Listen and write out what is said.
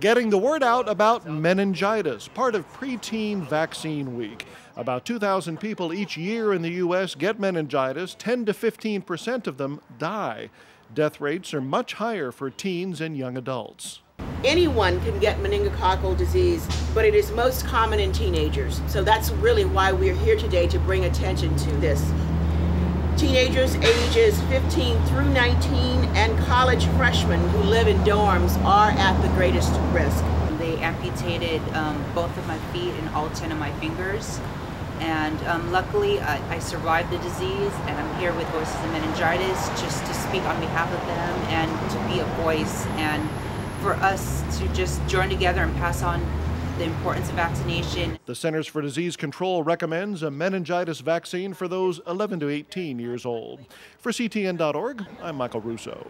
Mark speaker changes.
Speaker 1: getting the word out about meningitis, part of preteen vaccine week. About 2,000 people each year in the U.S. get meningitis. 10 to 15 percent of them die. Death rates are much higher for teens and young adults.
Speaker 2: Anyone can get meningococcal disease, but it is most common in teenagers. So that's really why we're here today to bring attention to this. Teenagers ages 15 through 19 and college freshmen who live in dorms are at the greatest risk.
Speaker 3: They amputated um, both of my feet and all 10 of my fingers. And um, luckily, I, I, survived the disease, and I'm here with Voices of Meningitis just to speak on behalf of them and to be a voice and for us to just join together and pass on the importance of vaccination.
Speaker 1: The Centers for Disease Control recommends a meningitis vaccine for those 11 to 18 years old. For CTN.org, I'm Michael Russo.